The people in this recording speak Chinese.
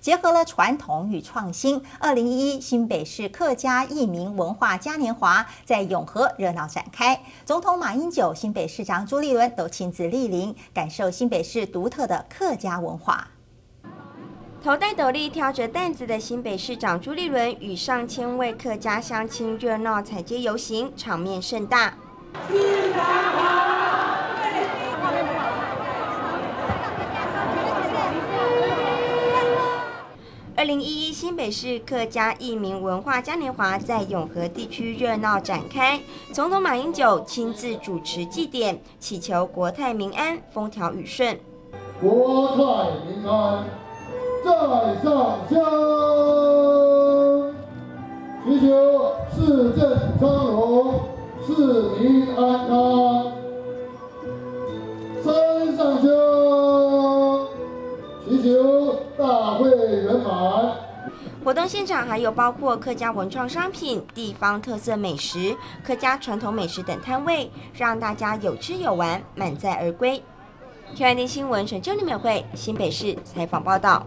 结合了传统与创新。二零一一新北市客家艺民文化嘉年华在永和热闹展开，总统马英九、新北市长朱立伦都亲自莅临，感受新北市独特的客家文化。头戴斗笠、挑着担子的新北市长朱立伦与上千位客家乡亲热闹踩街游行，场面盛大。二零一一新北市客家艺民文化嘉年华在永和地区热闹展开，总统马英九亲自主持祭典，祈求国泰民安、风调雨顺。国泰民安，在上香，祈求市政昌隆，市民安康。大会圆满。活动现场还有包括客家文创商品、地方特色美食、客家传统美食等摊位，让大家有吃有玩，满载而归。天 y 新闻陈旧李美会新北市采访报道。